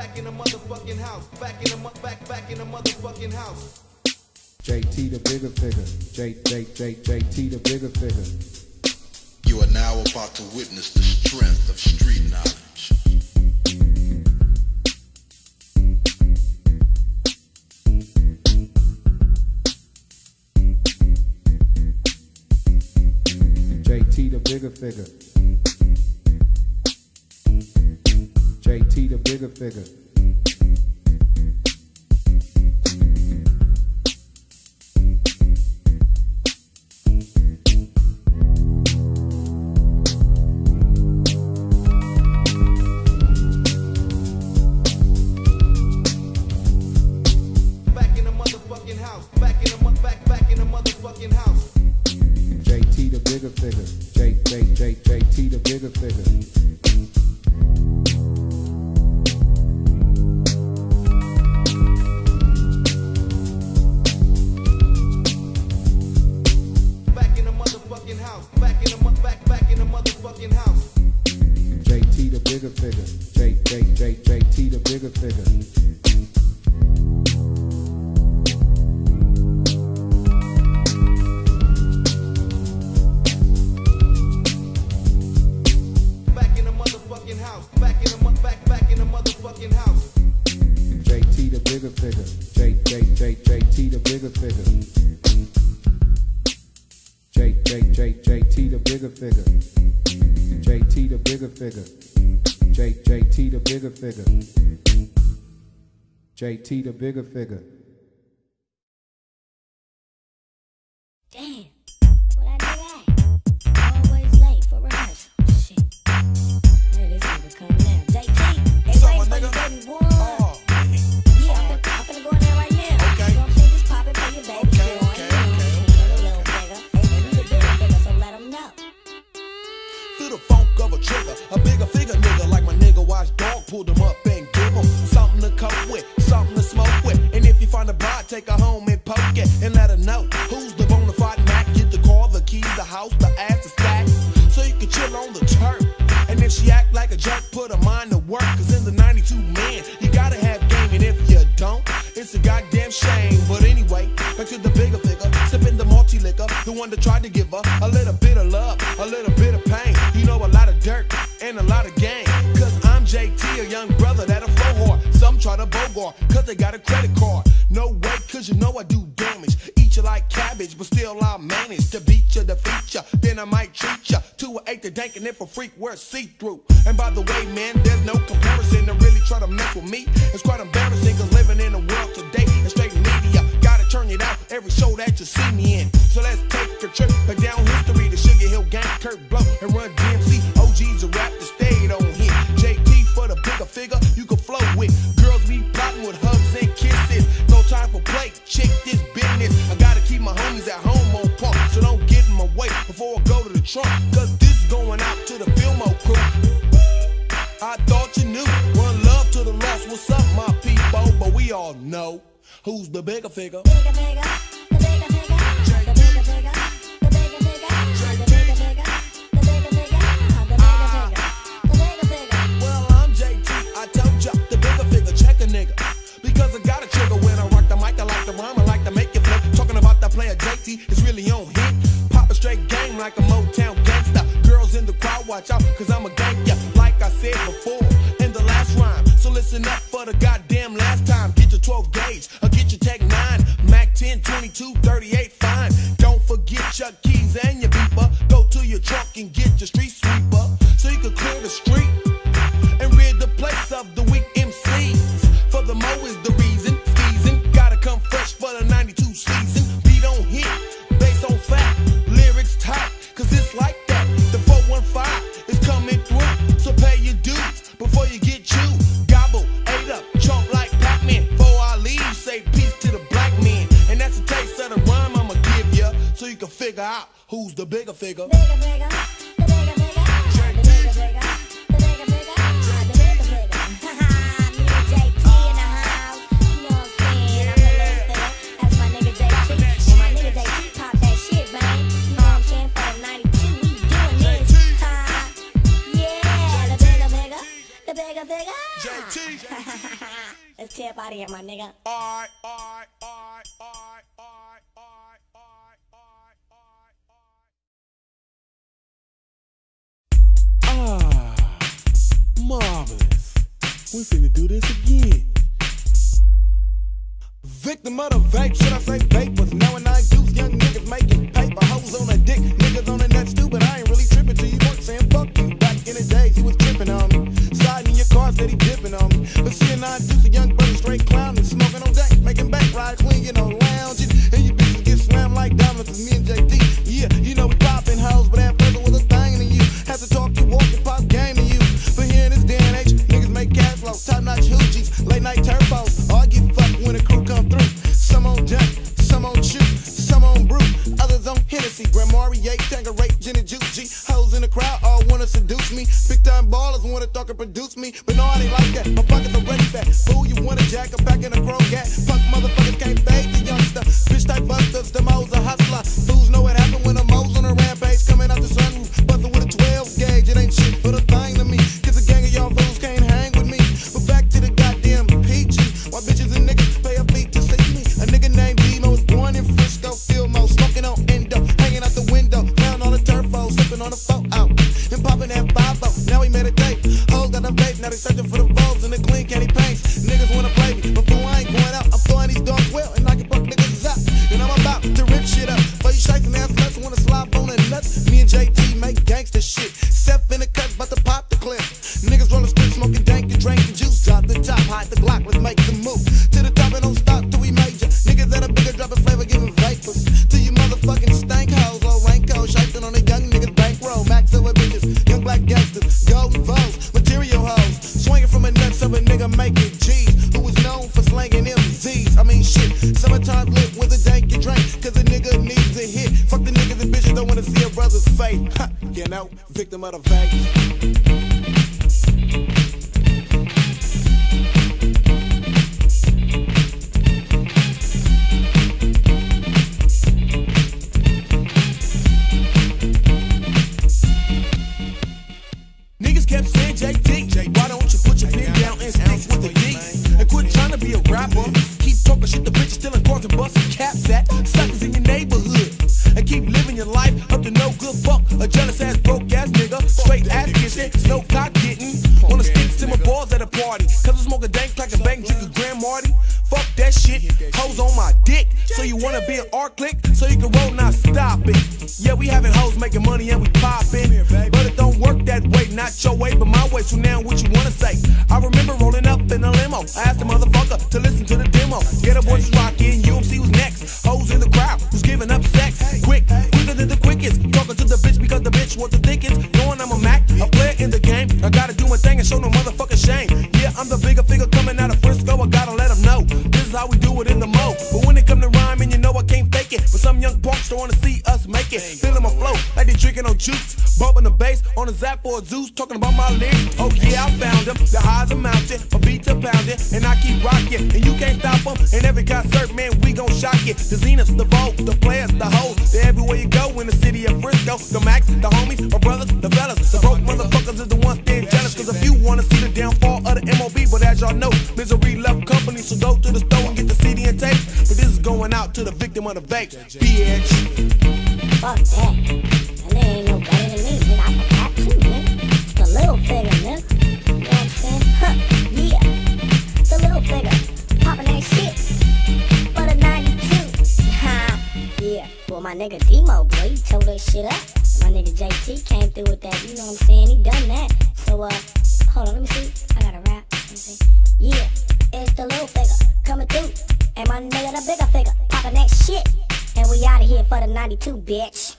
back in the motherfucking house. Back in the back back in the motherfucking house. JT the Bigga Figga. J J J JT the Bigga Figga. You are now about to witness the strength of street knowledge. JT the Bigga Figga. JT the Bigga Figga. J J J T JT the Bigga Figga. JT the Bigga Figga. J, JT the Bigga Figga. JT the Bigga Figga. figure you can flow with. Girls be plotting with hugs and kisses. No time for play, check this business. I gotta keep my homies at home on park, so don't get in my way before I go to the trunk. Cause this going out to the Fillmore crew. I thought you knew. One love to the lost. What's up, my people? But we all know who's the Bigga Figga. Bigger, bigger. Let's out of here, my nigga. Alright, alright, alright, alright. Ah, marvelous. We finna do this again. Victim of the vape, should I say vapors? Now and I use young niggas making paper. Hoes on a dick, niggas on the net stupid. I ain't really tripping till you weren't saying fuck you. Back in the days, he was tripping on me. Sliding in your car, said he dipping on me. But seeing I do a young straight clowning, smoking on dank, making back ride clean, you know, lounging. And you bitches get slammed like diamonds, it's me and JD. Yeah, you know we popping hoes, but that further with a thing to you. Have to talk to walk and pop game to you. But here in this day and age, niggas make cash flow, top notch hoochies, late night turbos. All get fucked when the crew come through. Some on junk, some on brew, others on Hennessy, Grand Marnier, Tanqueray, gin and juice. G hoes in the crowd all wanna seduce me. Big time ballers wanna talk and produce me, but no, I ain't like that. My pockets are ready fat. Fool, you wanna jack? I'm back in a chrome cat. Punk motherfuckers can't fade the youngster. Bitch type busters, the hoes a hustler. Fools know what happened when the mo's on a rampage coming out the sunroof, bustin' with a 12 gauge. It ain't shit but a thing to me, bulbs and the giving up sex. Quick, quicker than the quickest. Talking to the bitch because the bitch wants the thickest. Knowing I'm a Mac, a player in the game. I gotta do my thing and show no motherfucking shame. Yeah, I'm the Bigga Figga coming out of Frisco. I gotta let them know. This is how we do it in the mo. But when it come to rhyming, you know I can't fake it. But some young punks don't wanna see it. Feeling my flow like they drinking on juice. Bumping the bass on a zap for a Zeus. Talking about my lyrics. Oh yeah, I found them. The highs are mounted, my beats are pounding, and I keep rocking. And you can't stop them. And every concert, man, we gon' shock you. The Zeniths, the Vogue, the players, the hoes. They're everywhere you go in the city of Frisco. The Max, the homies, my brothers, the fellas. The broke motherfuckers is the ones staying jealous. Cause if you wanna see the downfall of the MOB, but as y'all know, misery love company. So go to the store and get the CD and tapes. But this is going out to the victim of the vape. Bitch. Fuck that. That nigga ain't no better than me, nigga. I can rap too, nigga. The little figure, nigga. You know what I'm saying? Huh, yeah. The little figure. Popping that shit. For the 92. Ha, yeah. Well, my nigga D-Moe, boy, he tore that shit up. My nigga JT came through with that, you know what I'm saying? He done that. So, uh, hold on, let me see. I gotta rap. Let me see. Yeah, it's the little figure coming through. And my nigga, the Bigga Figga, popping that shit. And we out of here for the 92, bitch.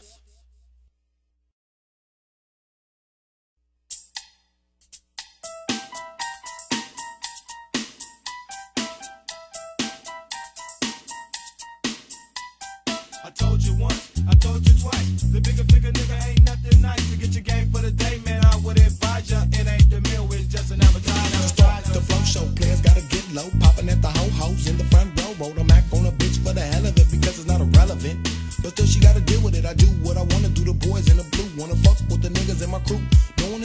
I told you once, I told you twice. The Bigga Figga nigga ain't nothing nice. To get your game for the day, man, I would advise ya. It ain't the meal, it's just an appetizer. Start the flow show, players gotta get low. Popping at the ho hos in the front row. Roll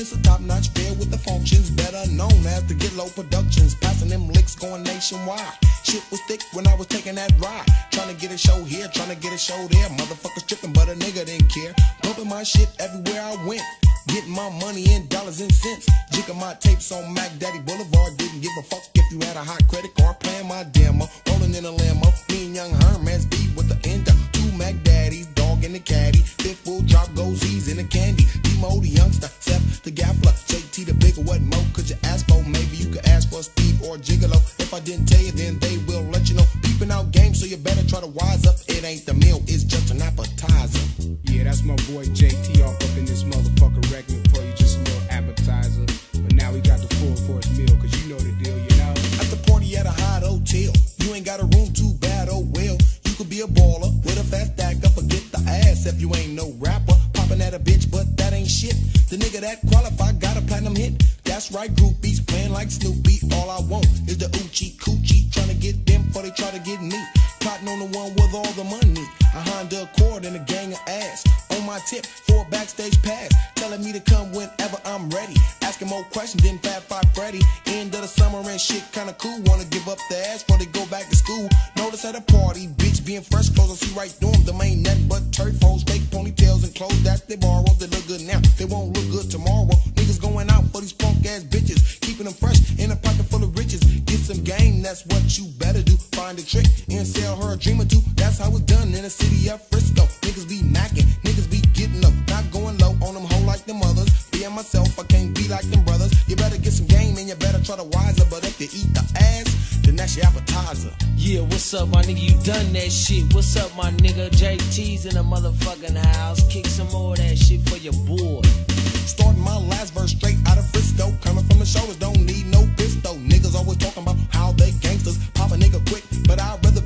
it's a top notch fair with the functions better known as the get low productions, passing them licks going nationwide. Shit was thick when I was taking that ride. Trying to get a show here, trying to get a show there. Motherfuckers tripping, but a nigga didn't care. Bumping my shit everywhere I went. Getting my money in dollars and cents. Jigging my tapes on Mac Daddy Boulevard. Didn't give a fuck if you had a hot credit card. Ain't the meal, it's just an appetizer. Yeah, that's my boy JT off up in this motherfucker record for you, just a little appetizer. But now we got the full course meal, cause you know the deal, you know? At the party at a hot hotel. You ain't got a room too bad, oh well. You could be a baller with a fat stack up, forget the ass if you ain't no rapper. Popping at a bitch, but that ain't shit. The nigga that qualified got a platinum hit. That's right, groupies playing like Snoopy. All I want is the Oochie Coochie. Trying to get them before they try to get me. Backstage pass. Telling me to come whenever I'm ready. Asking more questions than Fab Five Freddy. End of the summer and shit kinda cool. Wanna give up the ass before they go back to school. Notice at a party, being fresh clothes. I see right through them. Them ain't nothing but turf hoes, fake ponytails and clothes that they borrow. They look good now, they won't look good tomorrow. Niggas going out for these punk ass bitches. Keeping them fresh in a pocket full of riches. Get some game, that's what you better do. Find a trick and sell her a dream or two. That's how it's done in the city of Frisco. Niggas be macking, niggas be getting up. Not going low on them hoe like them others. Being myself, I can't be like them brothers. You better get some game and you better try to wise up. But if you eat the ass, then that's your appetizer. Yeah, what's up, my nigga? You done that shit. What's up, my nigga? JT's in the motherfucking house. Kick some more of that shit for your boy. Starting my last verse straight out of Frisco. Coming from the shoulders, don't need no pistol. Niggas always talking about how they gangsters. Pop a nigga quick, but I'd rather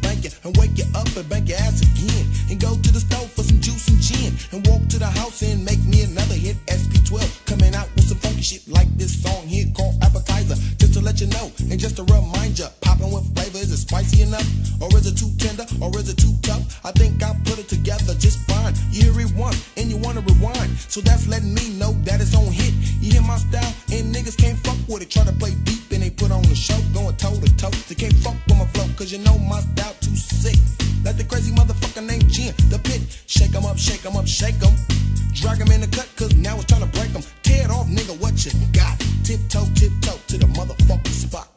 enough? Or is it too tender? Or is it too tough? I think I put it together just fine. You hear it once and you wanna rewind. So that's letting me know that it's on hit. You hear my style and niggas can't fuck with it. Try to play deep and they put on the show. Going toe to toe. They can't fuck with my flow. Cause you know my style too sick. Like the crazy motherfucker named Jim. The pit. Shake 'em up, shake 'em up, shake 'em. Drag 'em in the cut cause now it's time to break 'em. Tear it off, nigga, what you got? Tiptoe, tiptoe to the motherfucking spot.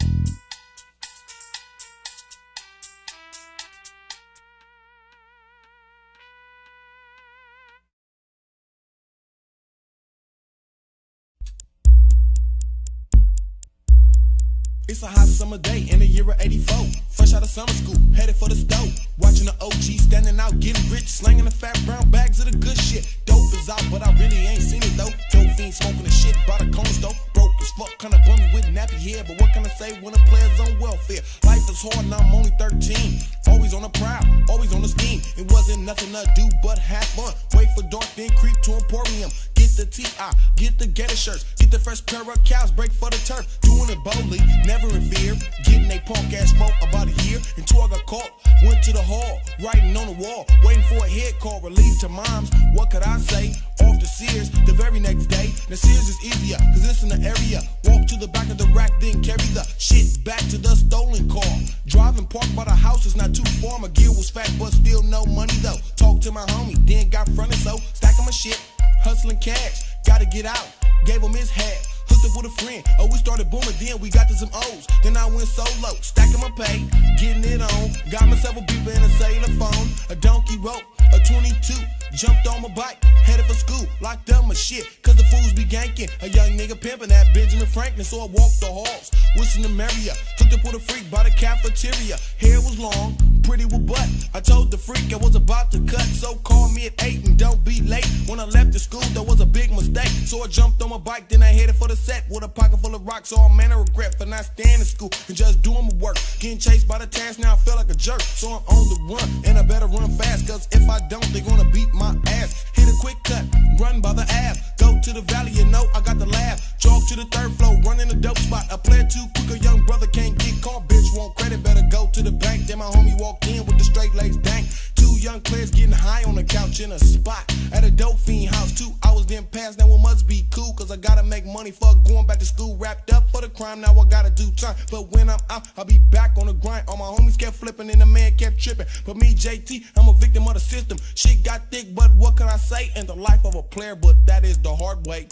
It's a hot summer day in the year of 84. Fresh out of summer school, headed for the stove. Watching the OG standing out, getting rich, slanging the fat brown bags of the good shit. Dope is out, but I really ain't seen it though. Dope fiend smoking the shit by the corner store. Broke as fuck, kinda bummy with nappy hair. But what can I say when a player's on welfare? Life is hard and I'm only 13. Always on the prowl, always on the scheme. It wasn't nothing to do but have fun. Wait for dark, then creep to Emporium. Get the T.I., get the gator shirts, get the fresh pair of cows, break for the turf. Doing it boldly, never in fear. Getting a punk ass folk about a year. Until I got caught, went to the hall, writing on the wall, waiting for a head call, released to moms. What could I say? Off to Sears the very next day. Now Sears is easier, cause it's in the area. Walk to the back of the rack, then carry the shit back to the stolen car. Driving parked by the house is not too far. My gear was fat, but still no money though. Talk to my homie, then got fronted, so stacking my shit, hustling cash. Gotta get out, gave him his hat. Hooked up with a friend, oh we started booming, then we got to some O's. Then I went solo, stacking my pay, getting it on. Got myself a beeper and a cellular phone, a donkey rope, a 22. Jumped on my bike, headed for school, locked up my shit, cause the fools be ganking. A young nigga pimping at Benjamin Franklin, so I walked the halls, whistling the Maria. Hooked up with a freak by the cafeteria. Hair was long, pretty with butt. I told the freak I was about to cut, so call me at 8 and don't be late. When I left the school, there was a big mistake. So I jumped on my bike, then I headed for the set with a pocket full of rocks. All manner of regret for not staying in school and just doing my work. Getting chased by the task, now I feel like a jerk. So I'm on the run, and I better run fast, cause if I don't, they're gonna beat my ass. Hit a quick cut, run by the Ave. Go to the valley, you know I got the laugh. Jog to the third floor, running a dope spot. I play too quick, a young brother can't get caught. Bitch, want credit, better go to the bank. Then my homie walked in with the straight legs dank. Two young players getting high on the couch in a spot at a dope fiend house. Two hours then passed, now it must be cool. Cause I gotta make money for going back to school. Wrapped up for the crime, now I gotta do time. But when I'm out, I'll be back on the grind. All my homies kept flipping and the man kept tripping. But me, JT, I'm a victim of the system. Shit got thick, but what can I say? In the life of a player, but that is the hard way.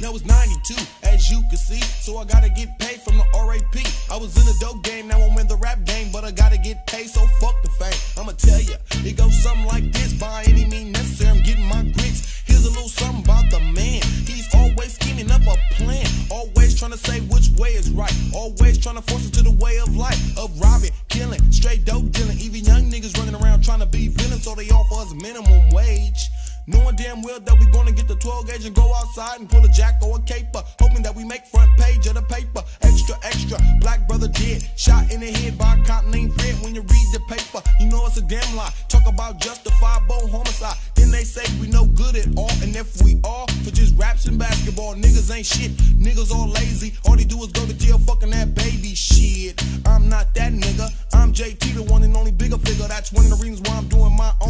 Now it's 92, you can see. So I gotta get paid from the RAP. I was in the dope game, now I'm in the rap game. But I gotta get paid, so fuck the fame. I'ma tell ya, it goes something like this. By any means necessary, I'm getting my grits. Here's a little something about the man. He's always scheming up a plan. Always trying to say which way is right. Always trying to force it to the way of life. Of robbing, killing, straight dope dealing. Even young niggas running around trying to be villains, so they offer us minimum wage. Knowing damn well that we gonna get the 12 gauge and go outside and pull a jack or a caper. Hoping that we make front page of the paper. Extra, extra. Black brother dead. Shot in the head by a cop named Fred. When you read the paper, you know it's a damn lie. Talk about justifiable homicide. Then they say we no good at all. And if we are, for just raps and basketball, niggas ain't shit. Niggas all lazy. All they do is go to jail fucking that baby shit. I'm not that nigga. I'm JT, the one and only Bigga Figga. That's one of the reasons why I'm doing my own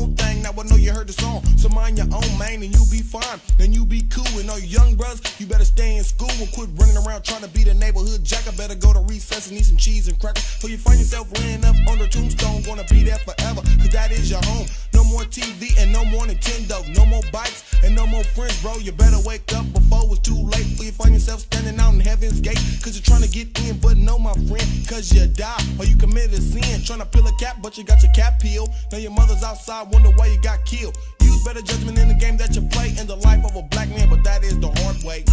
you heard the song. So mind your own man and you'll be fine. And you be cool. And all you young brothers, you better stay in school and quit running around trying to be the neighborhood jack. I better go to recess and eat some cheese and crackers. Before you find yourself laying up on the tombstone, gonna be there forever. Cause that is your home. No more TV and no more Nintendo. No more bikes and no more friends, bro. You better wake up before it's too late. Before you find yourself standing out in heaven's gate. Cause you're trying to get in, but no, my friend. Cause you die or you committed a sin. Trying to peel a cap, but you got your cap peeled. Now your mother's outside, wonder why you got killed. Use better judgment in the game that you play in the life of a black man, but that is the hard way.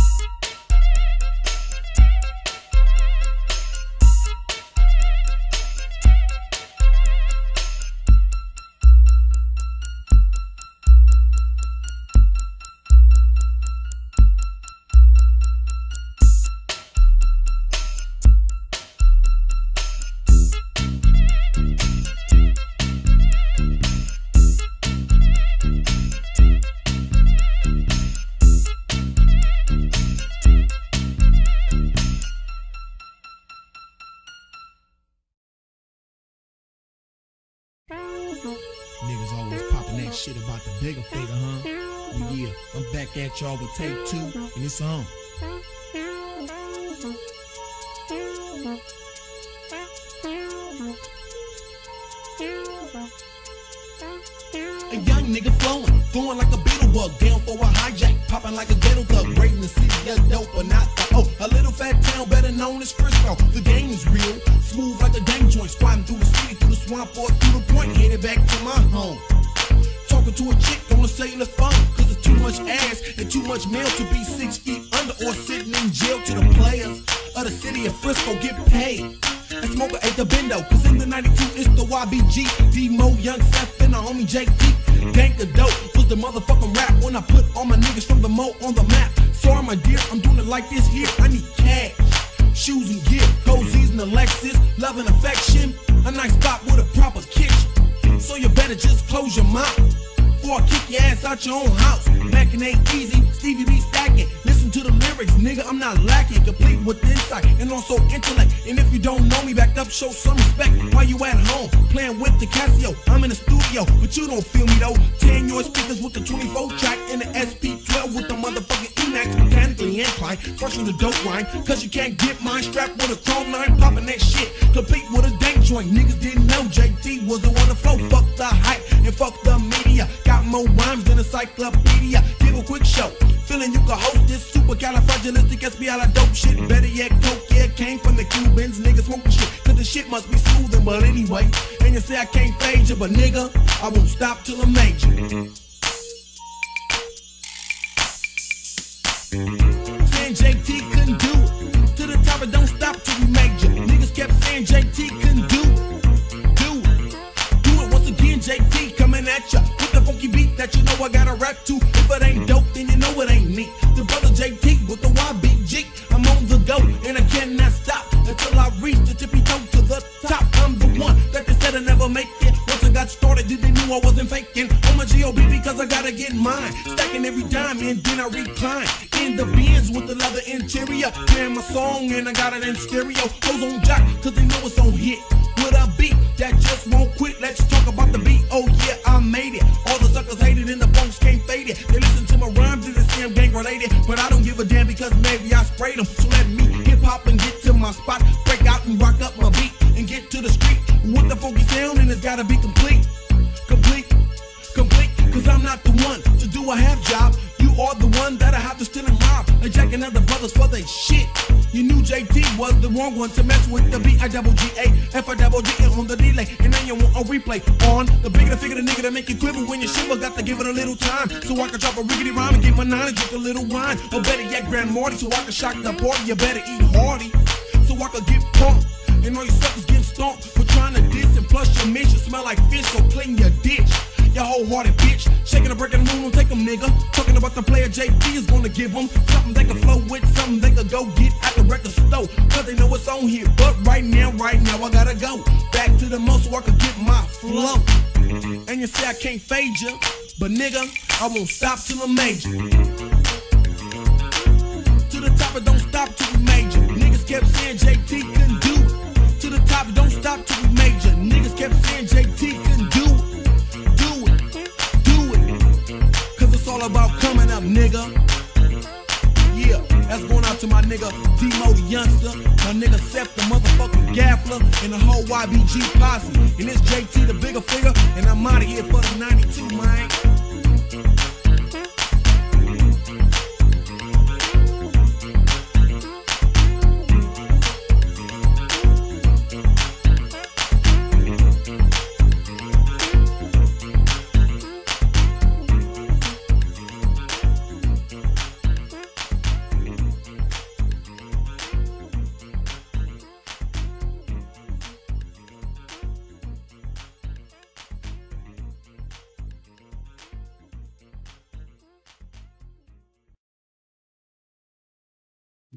At y'all with take two, and it's on. A young nigga flowing, going like a beetle bug, down for a hijack, popping like a ghetto thug, raiding the city of dope or not. Oh, a little fat town better known as Frisco. The game is real, smooth like a gang joint, squatting through the city, through the swamp or through the point, headed back to my home. To a chick on the cellular phone, cause it's too much ass and too much mail to be six feet under or sitting in jail to the players of the city of Frisco get paid. And smoker ate the bendo, cause in the 92 it's the YBG, D-Moe, Young Seff, and the homie JT. Dank the dope was the motherfucking rap when I put all my niggas from the Mo on the map. Sorry, my dear, I'm doing it like this here. I need cash, shoes and gear, cozies and Alexis, love and affection, a nice spot with a proper kitchen. So you better just close your mouth before I kick your ass out your own house. Back in easy, Stevie B stacking. To the lyrics, nigga, I'm not lacking. Complete with insight and also intellect. And if you don't know me, back up, show some respect. While you at home, playing with the Casio, I'm in the studio, but you don't feel me though. 10 your speakers with the 24 track and the SP12 with the motherfucking Emax mechanically inclined. With the dope line, cause you can't get mine strapped with a chrome line, popping that shit. Complete with a dank joint. Niggas didn't know JT was the one to flow. Fuck the hype and fuck the media. Got more rhymes than a encyclopedia. Give a quick show. Feeling you can host this supercalifragilisticexpialidocious dope shit. Better yet, coke, yeah, came from the Cubans. Niggas smoking shit, cause the shit must be soothing. But anyway, and you say I can't fade you, but nigga, I won't stop till I'm major. Saying JT couldn't do it. To the top, it don't stop till we major. Niggas kept saying JT couldn't do it. Do it. Do it once again, JT coming at ya. With the funky beat that you know I gotta rap to. If it ain't dope, then you know it ain't me. The brother I wasn't faking? On my GOB because I gotta get mine. Stacking every dime and then I recline. In the bins with the leather interior. Playing my song and I got it in stereo. Hoes on jack, cause they know it's on hit. With a beat that just won't quit. Let's talk about the beat. Oh yeah, I made it. All the suckers hated and the punks can't fade it. They listen to my rhymes and they say I'm gang related. But I don't give a damn because maybe I sprayed them. So let me hip hop and get to my spot. For their shit. You knew JT was the wrong one to mess with the B I double G A F I double G A on the delay. And then you want a replay on the bigger the figure the nigga to make you quiver when you shiver. Got to give it a little time so I can drop a rickety rhyme and get my nine and drink a little wine. Or better yet, Grand Marty so I can shock the party. You better eat hearty so I can get pumped. And all you suckers getting stomped for trying to diss. And plus your mission smell like fish, so clean your ditch. You wholehearted bitch, shaking a brick the moon, take 'em, nigga. Talking about the player JT is gonna give 'em something they can flow with, something they can go get at the record store. Cause they know it's on here. But right now, right now, I gotta go back to the most so I can get my flow. And you say I can't fade you, but nigga, I won't stop till I'm major. To the top, it don't stop till we major. Niggas kept saying JT couldn't do it. To the top, don't stop till we major. Niggas kept saying D-Moe the youngster, my nigga Seff the motherfucking Gaffla, and the whole YBG posse. And it's JT the Bigga Figga, and I'm out of here for the 92, man.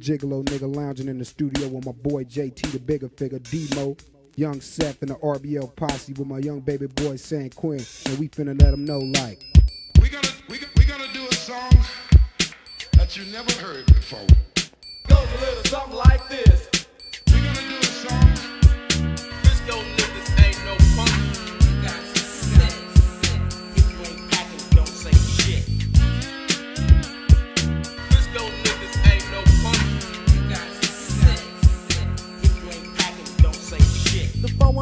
Gigolo nigga lounging in the studio with my boy JT, the Bigga Figga, D-Moe, Young Seff, and the RBL posse with my young baby boy San Quinn. And we finna let them know like. We gonna we gonna, we gonna do a song that you never heard before. Goes a little something like this. We gonna do a song. Frisco niggas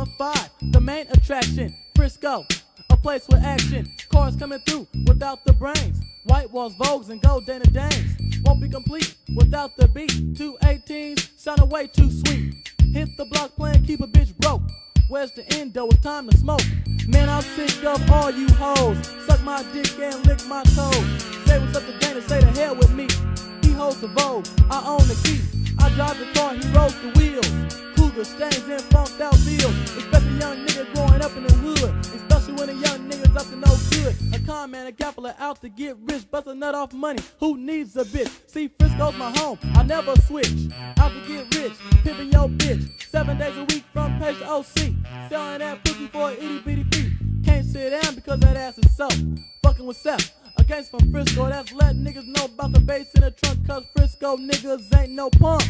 the main attraction, Frisco, a place with action. Cars coming through without the brains. White walls, Vogues, and gold Dana Dames. Won't be complete without the beat. 218s sounded way too sweet. Hit the block plan, keep a bitch broke. Where's the end though? It's time to smoke. Man, I'm sick of all you hoes. Suck my dick and lick my toes. Say what's up to Dana, say the hell with me. He holds the vogue, I own the key. I drive the car, he rolls the wheels. Cougar stains and funked out bills. Expect a young niggas growing up in the hood. Especially when a young nigga's up to no good. A con man, a gambler out to get rich. Bust a nut off money. Who needs a bitch? See, Frisco's my home. I never switch. Out to get rich. Pimping your bitch. Seven days a week from page to OC. Selling that pussy for itty bitty fee. Can't sit down because that ass is so. Fucking with Seff. A gangster from Frisco that's letting niggas know about the bass in the trunk cause Frisco niggas ain't no punks.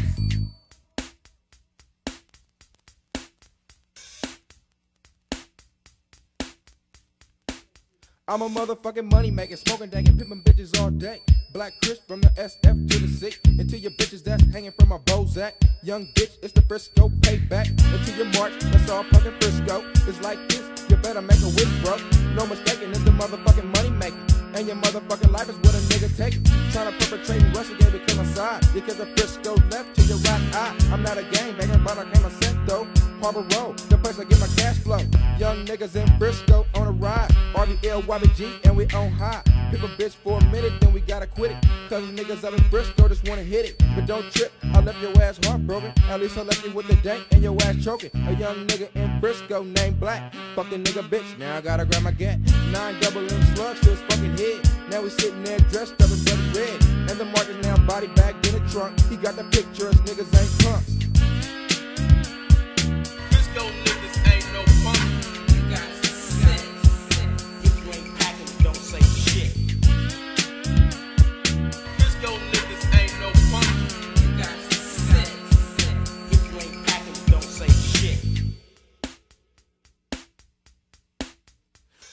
I'm a motherfucking money making, smoking, dangin', pimpin' bitches all day. Black Chris from the SF to the C. And to your bitches that's hanging from my Bozak. Young bitch, it's the Frisco payback. And to your march, that's all fucking Frisco. It's like this, you better make a wish, bro. No mistaking, it's the motherfucking money making. And your motherfucking life is what a nigga take. Tryna perpetrate and rush again because I'm side. You get the Frisco left to your right eye. I'm not a gang banger, but I came a cent though. Harbor Road, the place I get my cash flow. Young niggas in Frisco on a ride. RBL, YBG, and we on high. Pick a bitch for a minute, then we gotta quit it. Cause the niggas up in Frisco just wanna hit it. But don't trip, I left your ass heartbroken. At least I left you with the dank and your ass choking. A young nigga in Frisco named Black. Fucking nigga bitch, now I gotta grab my gat. Nine double M slugs to his fucking head. Now we sitting there dressed up in red. And the mark is now body bagged in the trunk. He got the picture, us niggas ain't punks.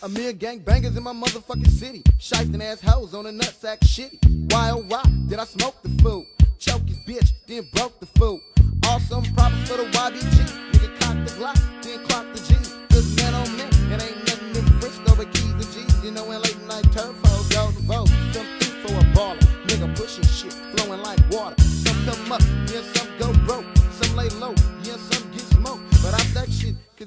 A million gang bangers in my motherfucking city. Shifting ass hoes on a nutsack shitty. Why oh why did I smoke the food? Choke his bitch, then broke the food. Awesome problem for the YBG. Nigga cock the Glock, then clock the G. Cause man on man, it ain't nothing in Frisco but keys and G's. You know when late night turfo, golden vote. Some through for a baller. Nigga pushing shit, flowing like water. Some come up, yeah, some go broke. Some lay low,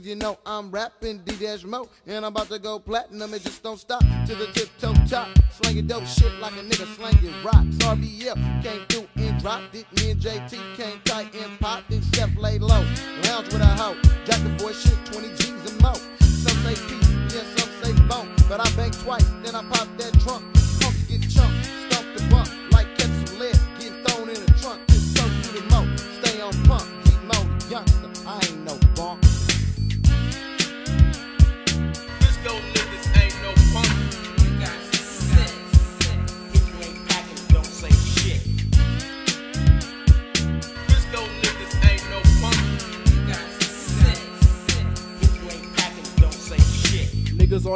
you know I'm rapping D-Dash Mo, And I'm about to go platinum, it just don't stop to the tiptoe top. Slanging dope shit like a nigga slanging rocks. RBL came through and dropped it. Me and JT came tight and popped it. Chef lay low. Lounge with a hoe, jack the boy shit, 20 G's and mo. Some say peace, yeah, some say bone. But I bank twice, then I pop that trunk. Punks get chunked, stomp the bump. Like catch some lead, getting thrown in the trunk. Just so through the mo, stay on pump.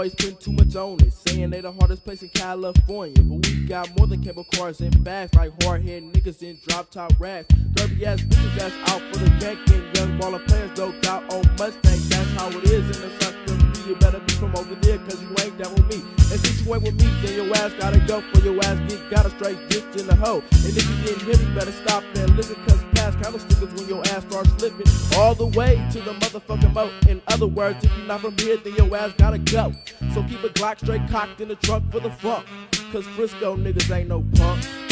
Always putting too much on it, saying they the hardest place in California. But we got more than cable cars and bags, like hard head niggas in drop top rags. Derby ass bitches that's out for the gang, and young baller players doped out on Mustang. That's how it is in the sucker. You better be from over there, cause you ain't down with me. And since you ain't with me, then your ass gotta go for your ass get got a straight ditch in the hoe. And if you didn't hear me, better stop and listen, cause past counter stickers when your ass starts slipping all the way to the motherfucking boat. In other words, if you're not from here, then your ass gotta go. So keep a Glock straight cocked in the trunk for the funk. Cause Frisco niggas ain't no punks.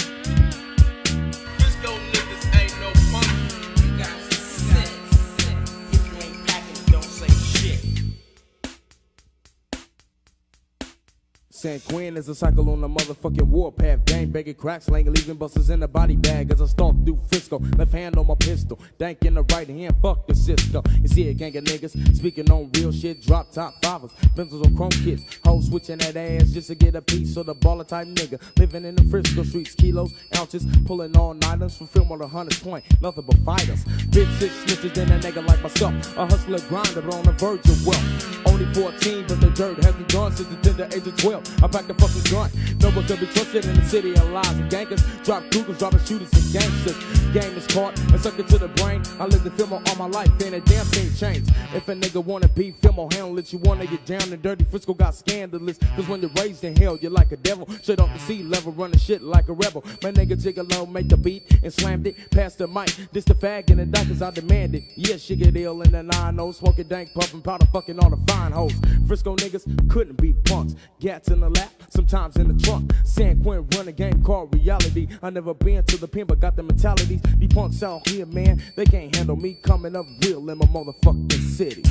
San Quinn is a cycle on the motherfucking warpath. Gang begging crack slanging, leaving busters in the body bag as I stomp through Frisco. Left hand on my pistol, dank in the right hand, fuck the Cisco. You see a gang of niggas speaking on real shit, drop top fivers, pencils on chrome kids, hoes switching that ass just to get a piece of the baller type nigga. Living in the Frisco streets, kilos, ounces, pulling all nighters, fulfill on the hundred point, nothing but fighters. Bitch, six snitches, then a nigga like myself, a hustler grinder, on the verge of wealth. Only 14, but the dirt hasn't gone since the tender age of 12. I packed a fucking gun. No one could be trusted in the city of lies and gangsters. Drop cougars, dropping shooters and gangsters. Game is caught and suck it to the brain. I lived the film all my life, and a damn thing changed. If a nigga wanna be film or handle it, you wanna get down and dirty. Frisco got scandalous. Cause when you're raised in hell, you're like a devil. Straight off the sea level, running shit like a rebel. My nigga Gigolo make the beat and slammed it past the mic. This the fag and the doctors I demanded. Yeah, she get ill in the 9 smoking dank, puffing powder, fucking all the fine hoes. Frisco niggas couldn't be punks. Gats in the lap, sometimes in the trunk. San Quentin run a game called reality. I never been to the pen, but got the mentalities. These punks out here, man, they can't handle me coming up real in my motherfucking city.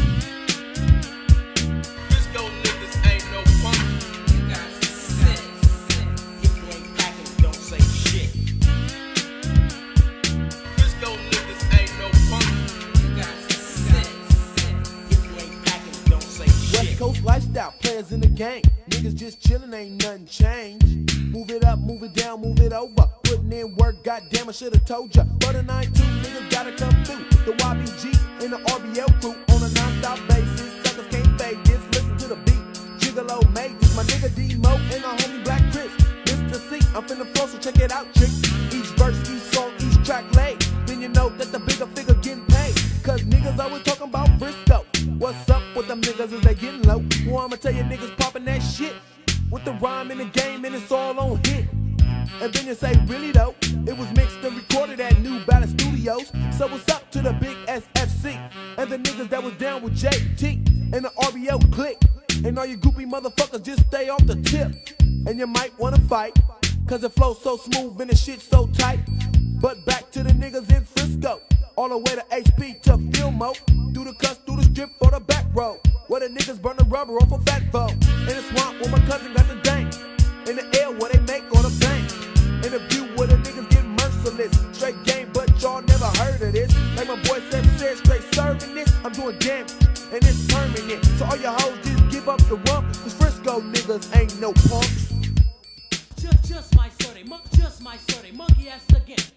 Coast lifestyle, players in the game. Niggas just chillin', ain't nothing changed. Move it up, move it down, move it over. Putting in work, goddamn, I should've told ya. But a 9-2, niggas gotta come through. The YBG and the RBL crew on a non-stop basis. Suckers can't fade this, listen to the beat. Gigolo made this, my nigga D-Moe and our homie Black Chris. Mr. C, I'm finna flow, so check it out, trick. Each verse, each song, each track laid. Then you know that the Bigga Figga getting paid. Cause niggas always talking about Frisco. What's up with them niggas as they getting low? Well, I'ma tell you niggas popping that shit. With the rhyme in the game and it's all on hit. And then you say, really though? It was mixed and recorded at New Balance Studios. So what's up to the big SFC? And the niggas that was down with JT and the RBL click. And all you goopy motherfuckers just stay off the tip. And you might wanna fight. Cause it flows so smooth and the shit so tight. But back to the niggas in Frisco. All the way to HP to Fillmore. Through the cuss, through the strip or the back road. Where the niggas burn the rubber off a fat foe. In the swamp where my cousin got the dank. In the air where they make all the bank. In the view where the niggas get merciless. Straight game, but y'all never heard of this. Like my boy said, said straight serving this. I'm doing damage, and it's permanent. So all your hoes just give up the rump. Cause Frisco niggas ain't no punks. Just, just my sorry, monk, just my sorry, monkey ass again.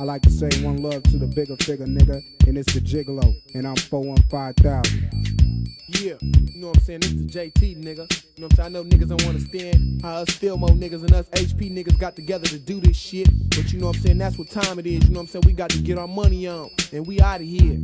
I like to say one love to the Bigga Figga nigga, and it's the Gigolo, and I'm 415,000. Yeah, you know what I'm saying? This the JT nigga. You know what I'm saying? I know niggas don't understand how us more niggas and us HP niggas got together to do this shit. But you know what I'm saying? That's what time it is. You know what I'm saying? We got to get our money on. And we out of here.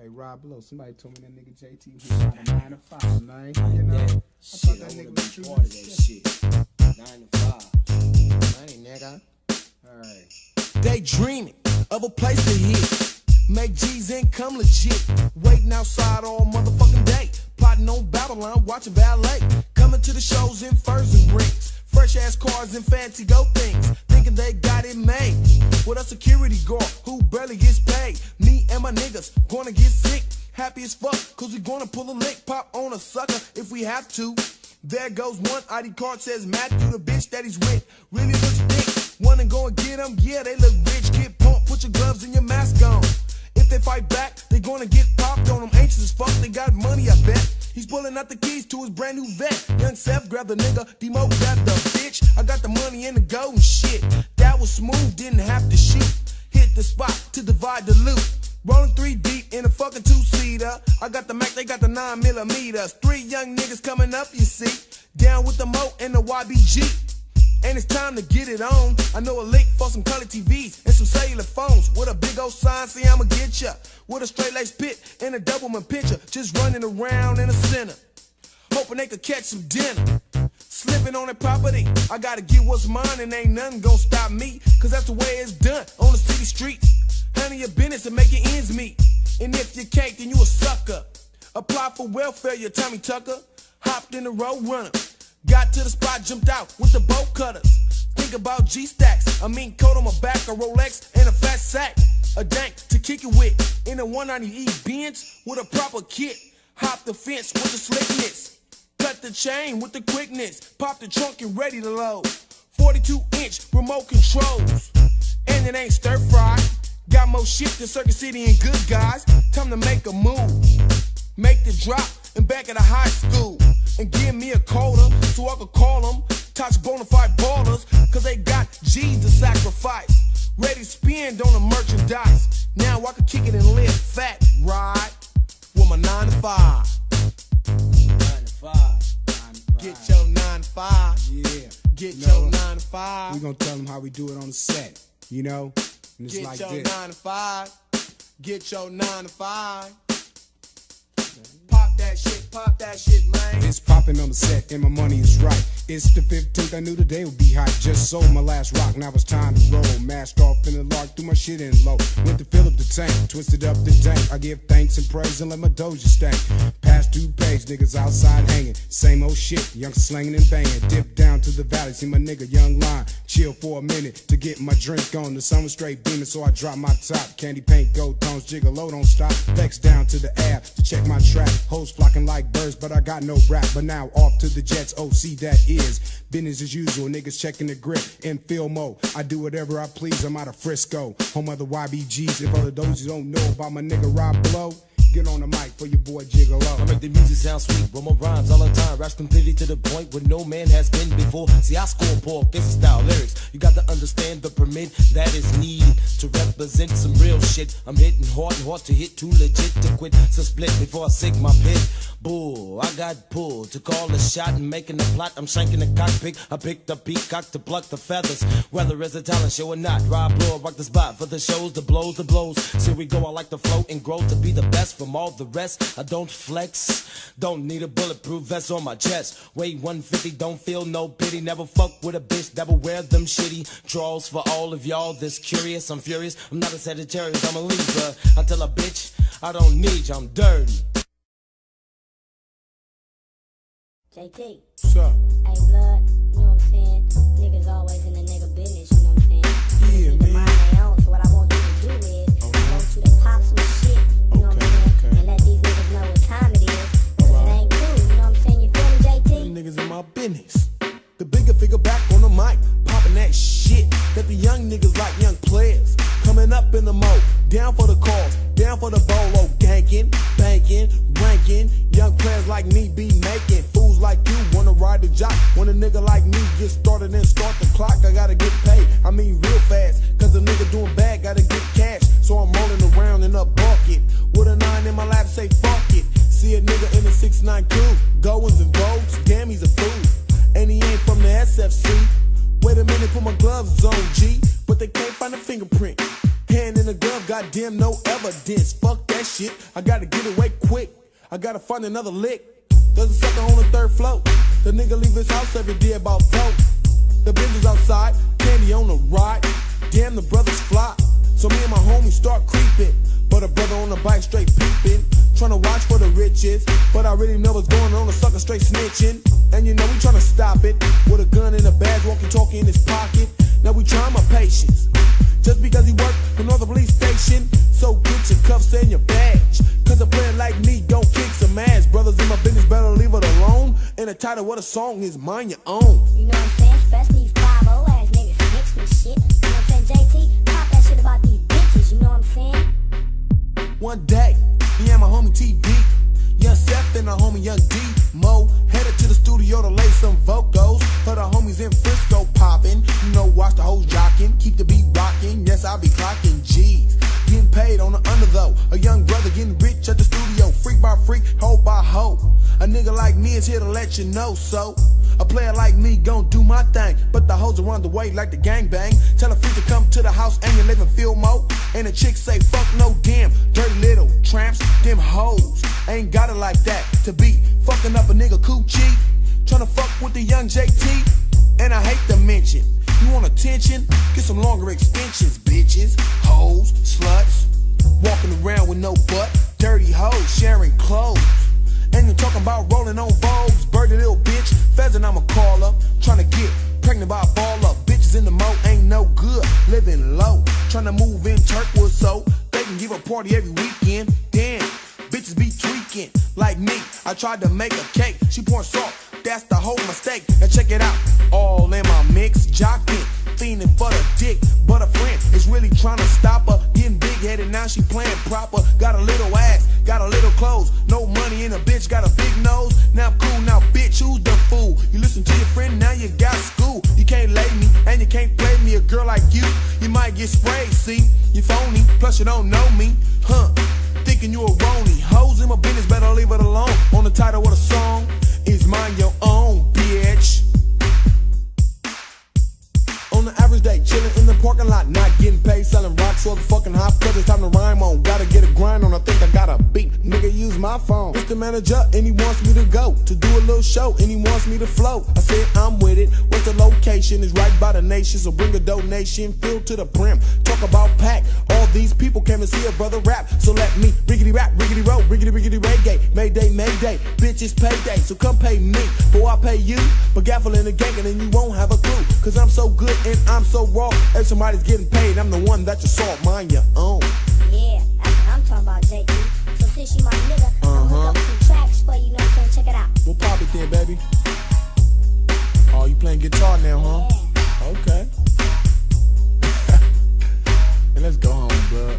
Hey, Rob Blow, somebody told me that nigga JT was about a 9 to 5, man. You know? I thought that nigga was true. part of that shit. Nine to five. Money, nigga. Alright. Daydreaming of a place to hit. Make G's income legit. Waiting outside all motherfucking day. Plotting on Babylon, watching ballet. Coming to the shows in furs and rings. Fresh ass cars and fancy go things. Thinking they got it made. With a security guard who barely gets paid. Me and my niggas gonna get sick. Happy as fuck, cause we gonna pull a lick. Pop on a sucker if we have to. There goes one ID card says Matthew, the bitch that he's with. Really looks thick. Wanna go and get them? Yeah, they look rich. Get pumped, put your gloves and your mask on. If they fight back, they gonna get popped on them. Anxious as fuck, they got money, I bet. He's pulling out the keys to his brand new vet. Young Seff grabbed the nigga, D-Moe grabbed the bitch. I got the money and the gold and shit. That was smooth, didn't have to shoot. Hit the spot to divide the loot. Rolling three deep in a fucking two seater. I got the Mac, they got the nine millimeters. Three young niggas coming up, you see. Down with the Mo and the YBG. And it's time to get it on. I know a lick for some color TVs and some cellular phones. With a big old sign, say I'ma get ya. With a straight lace pit and a doubleman picture. Just running around in the center. Hoping they could catch some dinner. Slipping on that property. I gotta get what's mine and ain't nothing gonna stop me. Cause that's the way it's done on the city streets. Handle your business and make your ends meet. And if you can't, then you a sucker. Apply for welfare, you Tommy Tucker. Hopped in the road runner. Got to the spot, jumped out with the bolt cutters. Think about G stacks. I mean, coat on my back, a Rolex, and a fat sack. A dank to kick it with. In a 190E Benz with a proper kit. Hop the fence with the slickness. Cut the chain with the quickness. Pop the trunk and ready to load. 42 inch remote controls. And it ain't stir fry. Got more shit than Circuit City and good guys. Time to make a move. Make the drop and back at the high school. And give me a quota so I could call them. Touch bona fide ballers. Cause they got G's to sacrifice. Ready to spend on the merchandise. Now I can kick it and live fat, right? With my 9 to 5. Nine to five. Get your 9 to 5. Yeah. Get No. your 9 to 5. We gonna tell them how we do it on the set, you know? And it's Get like your this. 9 to 5. Get your 9 to 5. It's popping on the set and my money is right. It's the 15th, I knew the day would be hot. Just sold my last rock, now it's time to roll. Masked off in the lark, threw my shit in low. Went to fill up the tank, twisted up the tank. I give thanks and praise and let my doja stank. Past two page, niggas outside hanging. Same old shit, young slanging and banging. Dip down to the valley, see my nigga Young Line. Chill for a minute to get my drink on. The sun was straight beaming, so I drop my top. Candy paint, gold tones, jiggle low, don't stop. Flex down to the app to check my track. Hoes flocking like birds, but I got no rap. But now off to the Jets, OC that is. Business as usual, niggas checking the grip in field mode. I do whatever I please, I'm out of Frisco. Home of the YBGs. If other those you don't know about my nigga Rob Blow, get on the mic for your boy I make the music sound sweet, but my rhymes all the time. Raps completely to the point where no man has been before. See, I score poor gangsta style lyrics. You got to understand the permit that is needed to represent some real shit. I'm hitting hard and hard to hit, too legit to quit. So split before I sink my pit. Bull, I got pulled to call a shot and making a plot. I'm shanking the cockpit. I picked a peacock to pluck the feathers. Whether it's a talent show or not, Rob Blow rock the spot for the shows, the blows, the blows. So we go, I like to float and grow to be the best from all the rest. I don't flex, don't need a bulletproof vest on my chest. Weigh 150, don't feel no pity. Never fuck with a bitch that will wear them shitty draws for all of y'all that's curious. I'm furious, I'm not a Sagittarius, I'm a Libra. I tell a bitch, I don't need you, I'm dirty. JT, What's up? hey blood, you know what I'm saying? Niggas always in the nigga business, you know what I'm saying? Yeah, man. mind their own, so what I want you to do is, I want you to pop some shit, you know what I'm saying? Okay. And let these niggas know what time it is. Cause right. it ain't cool, you know what I'm saying? You feel me, JT? The niggas in my business. The Bigga Figga back on the mic, popping that shit that the young niggas like young players. Down for the cause, down for the bolo, ganking, banking, ranking. Young players like me be making fools like you wanna ride the jock. When a nigga like me get started and start the clock, I gotta get paid. I mean real fast, cause a nigga doing bad gotta get cash. So I'm rolling around in a bucket with a nine in my lap, say fuck it. See a nigga in a six nine coupe, goings and vogues, damn he's a fool, and he ain't from the SFC. Wait a minute, put my gloves on, G, but they can't find a fingerprint. Hand in the glove, goddamn, no evidence. Fuck that shit, I gotta get away quick. I gotta find another lick. There's a sucker on the third floor. The nigga leave his house every day about four. The is outside, candy on the ride. Damn, the brothers fly. So me and my homies start creeping. But a brother on the bike straight peeping. Tryna watch for the riches. But I really know what's going on. The sucker straight snitching. And you know we tryna stop it. With a gun in a bag, walkie talkie in his pocket. Now we trying my patience. Just because he worked for another police station. So get your cuffs and your badge. Cause a player like me don't kick some ass. Brothers in my business better leave it alone. And the title of the song is Mind Your Own. You know what I'm saying? Especially these 5 ass niggas mix with shit. You know what I'm saying? JT, pop that shit about these bitches. You know what I'm saying? One day, me and my homie TB, Young Seff and our homie Young D, Mo, headed to the studio to lay some vocals. Heard our homies in Frisco popping. You know, watch the hoes jocking, keep the beat rocking. Yes, I be clocking G's. Getting paid on the under though. A young brother getting rich at the studio. Freak by freak, hoe by hoe. A nigga like me is here to let you know so. A player like me gon' do my thing, but the hoes around the way like the gangbang. Tell a freak to come to the house and you live feel mo. And the chicks say fuck no damn, dirty little tramps, them hoes. Ain't got it like that to be fucking up a nigga coochie. Tryna fuck with the young JT, and I hate to mention. You want attention? Get some longer extensions, bitches, hoes, sluts. Walking around with no butt, dirty hoes sharing clothes. And you're talking about rolling on Vogues, birdie little bitch, pheasant I'ma call up. Tryna get pregnant by a ball up. Bitches in the mo ain't no good, living low. Tryna move in Turkwood so they can give a party every weekend. Tried to make a cake, she pouring salt. That's the whole mistake. Now check it out, all in my mix, jocking, fiending for the dick. But a friend is really trying to stop But in the gang, and then you won't have a clue, cause I'm so good and I'm so raw. If somebody's getting paid, I'm the one that you saw. Mind your own. Yeah, that's what I'm talking about, JT. So since you my nigga, I'm Uh-huh. gonna hook up some tracks for you, you know what I'm saying? Check it out. We'll pop it then, baby. Oh, you playing guitar now, huh? Yeah, Okay. and let's go home, bro.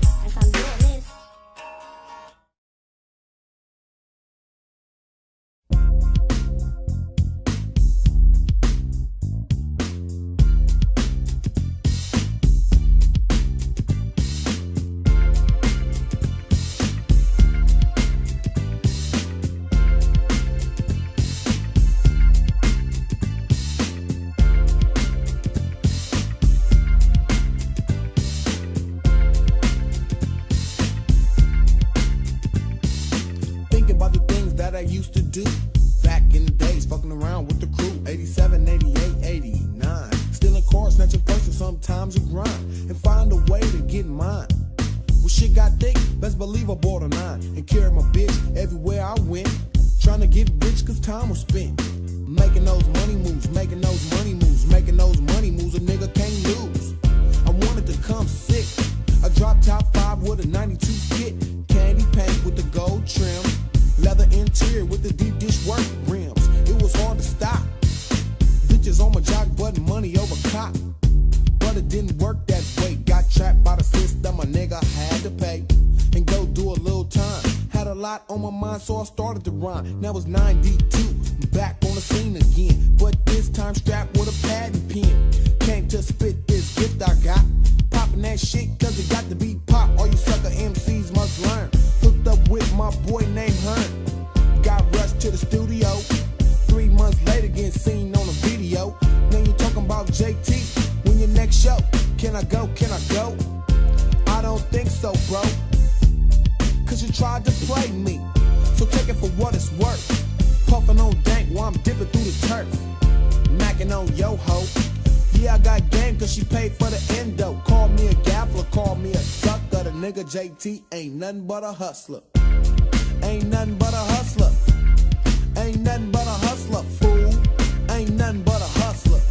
Got to be pop. All you sucker MCs must learn. Hooked up with my boy named Hearn. Got rushed to the studio. Three months later, getting seen on a video. Now you talking about JT. When your next show? Can I go? Can I go? I don't think so, bro. Cause you tried to play me. So take it for what it's worth. Puffin' on dank while I'm dipping through the turf. Macking on yo ho. Yeah, I got game cause she paid for the endo. Call me a gaffler, call me a sucker. The nigga JT ain't nothing but a hustler. Ain't nothing but a hustler. Ain't nothing but a hustler, fool. Ain't nothing but a hustler.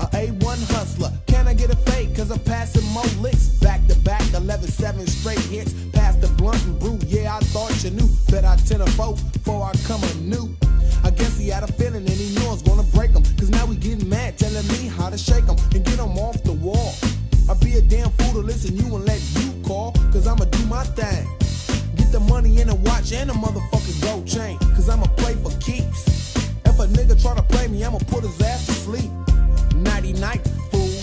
A A1 hustler. Can I get a fake? Cause I'm passing more licks. Back to back, 11 7 straight hits. Past the blunt and brew. Yeah, I thought you knew. Bet I 10 or 4 before I come anew. I guess he had a feeling telling me how to shake him and get him off the wall. I'd be a damn fool to listen you and let you call. Cause I'ma do my thing. Get the money in a watch and a motherfucking gold chain. Cause I'ma play for keeps. If a nigga try to play me, I'ma put his ass to sleep. Nighty night, fool.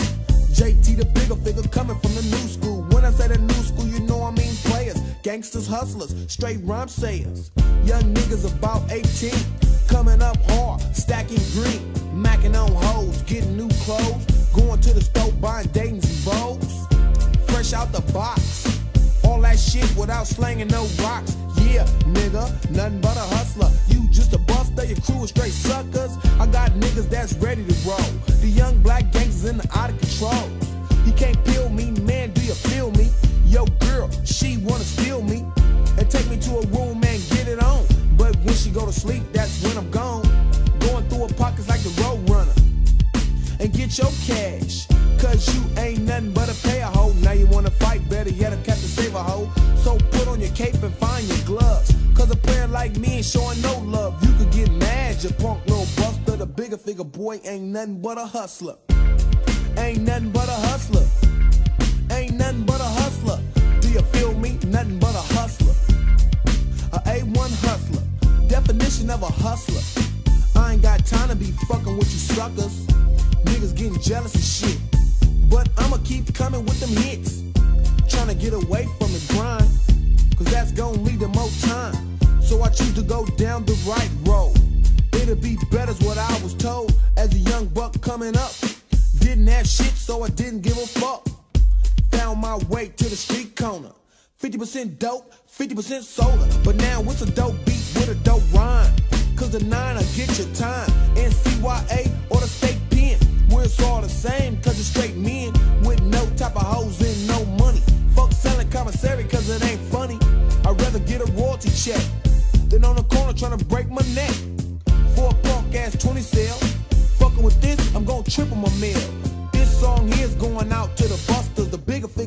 JT the Bigga Figga coming from the new school. When I say the new school, you know I mean players. Gangsters, hustlers, straight rhyme sayers. Young niggas about 18. Coming up hard, stacking green. Macking on hoes, getting new clothes. Going to the store, buying Dayton's and Bows. Fresh out the box. All that shit without slanging no rocks. Yeah, nigga, nothing but a hustler. You just a buster, your crew is straight suckers. I got niggas that's ready to roll. The young black gangsters in the out of control. Nothing but a hustler.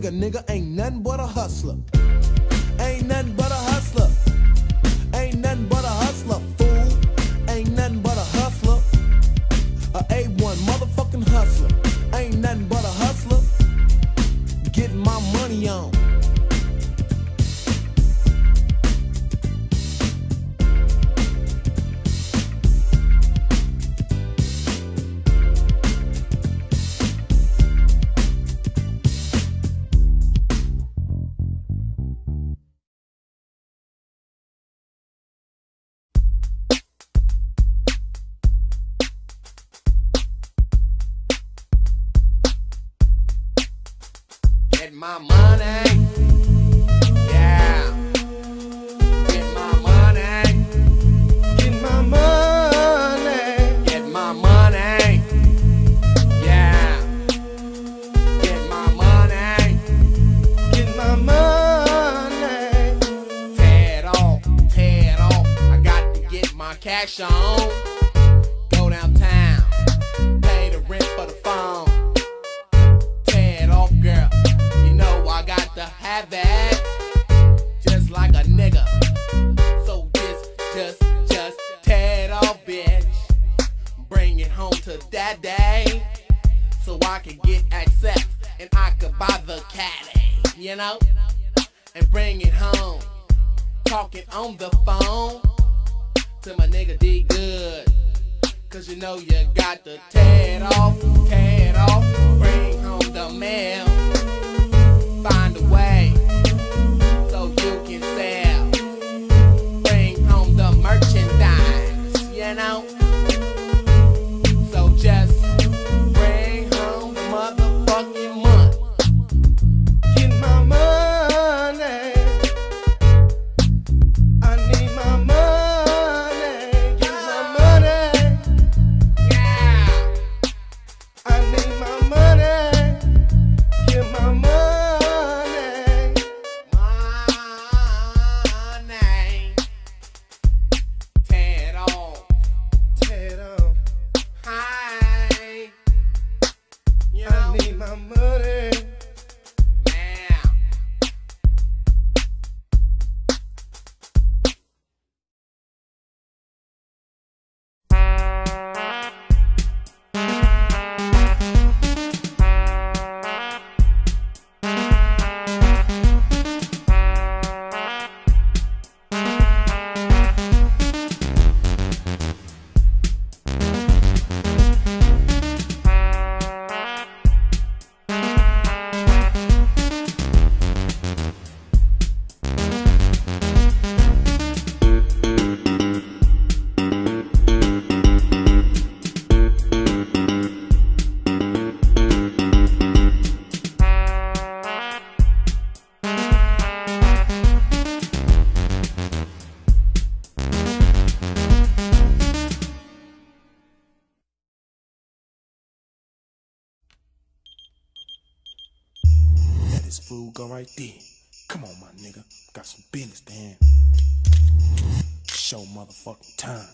Figga nigga ain't nothing but a hustler. Ain't nothing but a hustler. Ain't nothing nigga D Good. Cause you know you got the it off, it off, bring home the mail. Right there. Come on, my nigga. Got some business to handle. Show motherfucking time.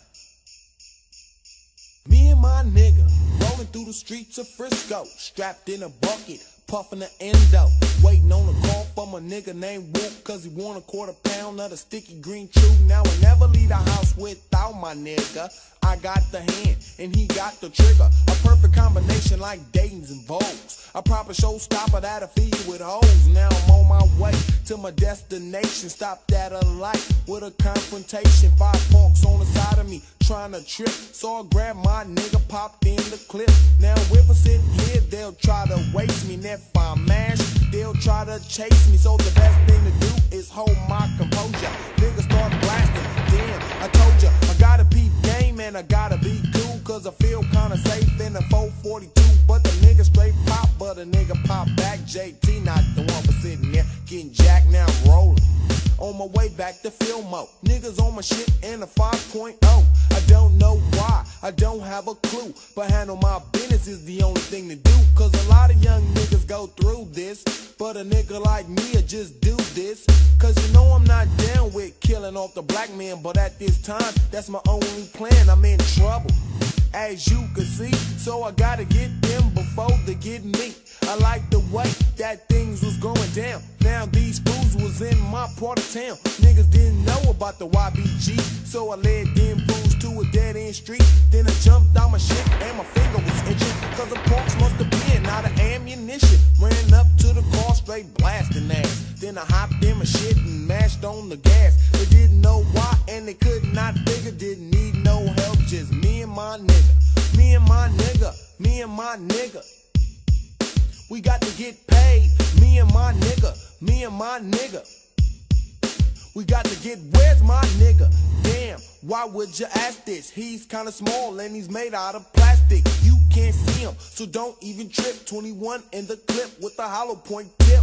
Me and my nigga rolling through the streets of Frisco, strapped in a bucket, puffing the endo, waiting on a call from a nigga named Whoop, cause he want a quarter pound of the sticky green chew. Now I never leave the house without my nigga. I got the hand and he got the trigger. A perfect combination like Dayton's and Vogues. A proper showstopper that'll feed you with hoes. Now I'm on my way to my destination. Stopped at a light with a confrontation. Five punks on the side of me trying to trip. So I grabbed my nigga, popped in the clip. Now if I sit here, they'll try to waste me. And if I mash, they'll try to chase me. So the best thing to do is hold my composure. Niggas start blasting. Damn, I told ya, I gotta peep and I gotta be cool. Cause I feel kinda safe in the 442. But the nigga straight pop, but a nigga pop back. JT not the one for sitting there getting jacked, now I'm rolling. On my way back to Fillmore. Niggas on my shit in a 5.0. I don't know why, I don't have a clue. But handle my business is the only thing to do. Cause a lot of young niggas go through this. But a nigga like me, I just do this. Cause you know I'm not down with killing off the black man. But at this time, that's my only plan. I'm in trouble. As you can see, so I gotta get them before they get me. I like the way that things was going down. Now these fools was in my part of town. Niggas didn't know about the YBG, so I led them a dead end street. Then I jumped out my shit and my finger was itching. Cause the punks must have been out of ammunition. Ran up to the car straight blasting ass. Then I hopped in my shit and mashed on the gas. They didn't know why and they could not figure. Didn't need no help, just me and my nigga. Me and my nigga. Me and my nigga. We got to get paid. Me and my nigga. Me and my nigga. We got to get where's my nigga? Damn, why would you ask this? He's kinda small and he's made out of plastic. You can't see him, so don't even trip. 21 in the clip with the hollow point tip.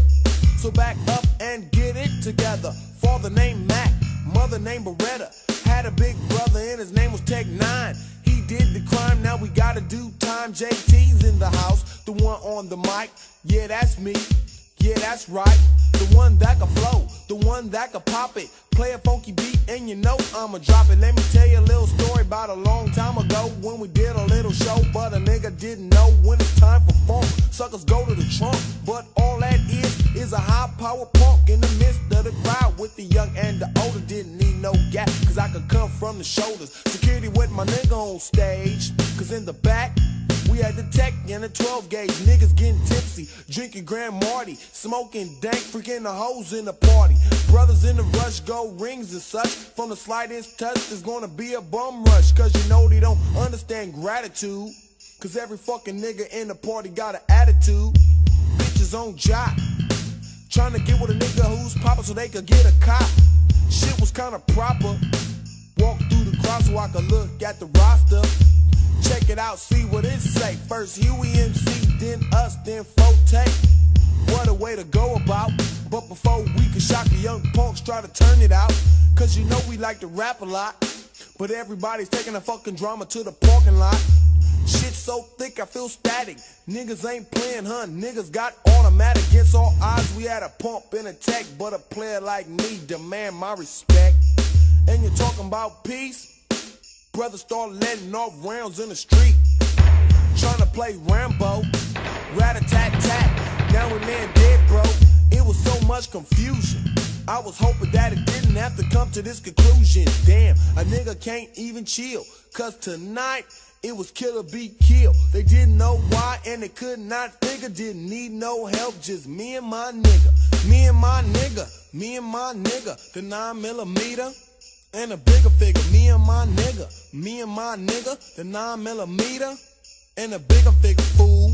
So back up and get it together. Father named Mac, mother named Beretta. Had a big brother and his name was Tech Nine. He did the crime, now we gotta do time. JT's in the house, the one on the mic. Yeah, that's me. Yeah, that's right. The one that can flow, the one that can pop it. Play a funky beat and you know I'ma drop it. Let me tell you a little story about a long time ago when we did a little show, but a nigga didn't know when it's time for funk. Suckers go to the trunk, but all that is is a high power punk in the midst of the crowd with the young and the older. Didn't need no gap, cause I could come from the shoulders. Security with my nigga on stage, cause in the back, We had the tech and the 12 gauge, niggas getting tipsy, drinking Grand Marty, smoking dank, freaking the hoes in the party. Brothers in the rush, go rings and such. From the slightest touch, there's gonna be a bum rush, cause you know they don't understand gratitude. Cause every fucking nigga in the party got an attitude. Bitches on jock. Trying to get with a nigga who's poppin' so they could get a cop. Shit was kinda proper. Walk through the crowd so I could look at the roster. Check it out, see what it say. First Huey MC, then us, then Forte. What a way to go about. But before we can shock the young punks, try to turn it out. Cause you know we like to rap a lot. But everybody's taking a fucking drama to the parking lot. Shit so thick, I feel static. Niggas ain't playing, huh? Niggas got automatic. Against all odds, we had a pump and a tech. But a player like me demand my respect. And you're talking about peace? Brothers start letting off rounds in the street. Trying to play Rambo. Rat a tat tat. Now and then dead, bro. It was so much confusion. I was hoping that it didn't have to come to this conclusion. Damn, a nigga can't even chill. Cause tonight, it was kill or be killed. They didn't know why and they could not figure. Didn't need no help, just me and my nigga. Me and my nigga. Me and my nigga. The 9 millimeter and a Bigga Figga. Me and my nigga. Me and my nigga. The 9 millimeter and a Bigga Figga, fool.